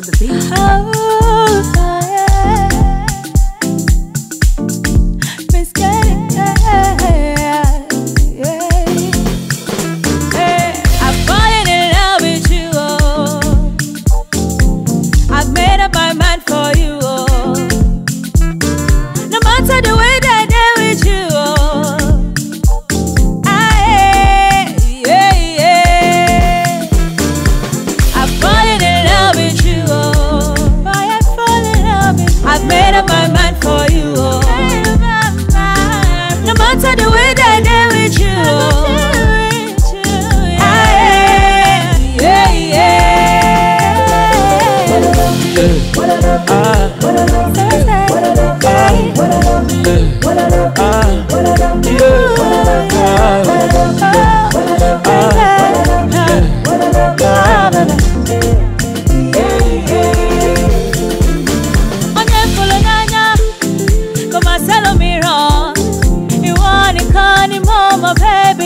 the beat. Oh, matter the way that they with you. Ah, yeah, yeah. yeah. my baby.